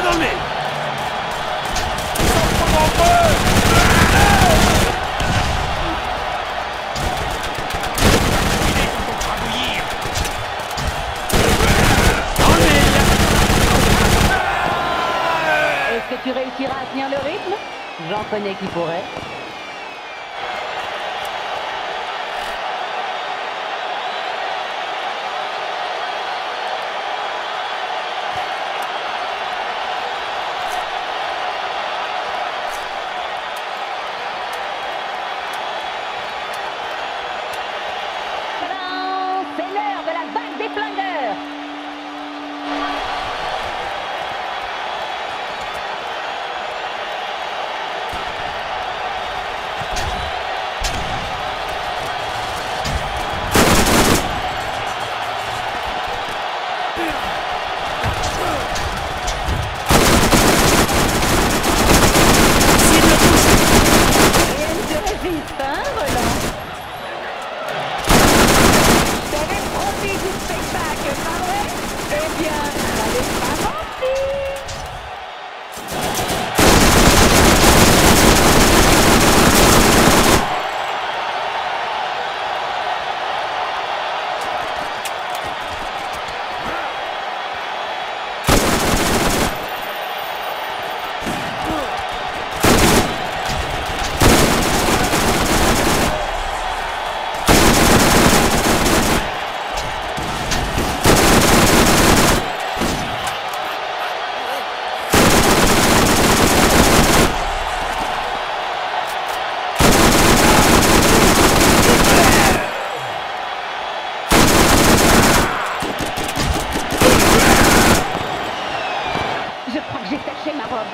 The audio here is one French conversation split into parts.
Main dans le nez Est-ce que tu réussiras à tenir le rythme? J'en connais qui pourrait. Rien ne te résiste, hein, j'ai taché ma robe.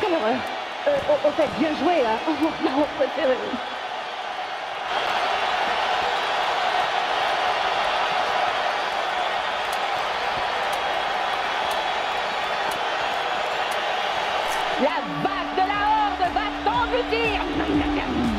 Quelle horreur euh, au, au fait, bien joué, hein Oh, préféré. La vague de la horde va t'engloutir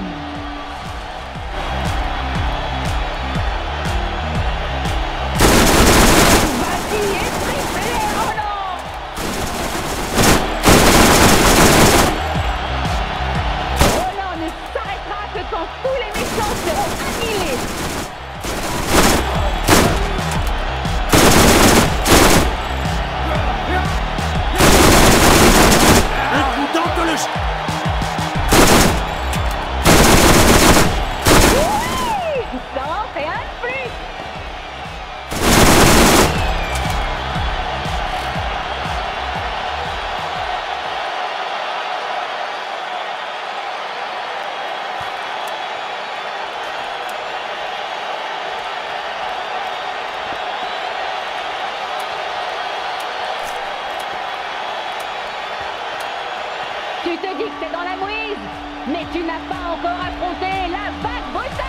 Tu te dis que c'est dans la mouise, mais tu n'as pas encore affronté la vague brutale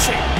Sushi!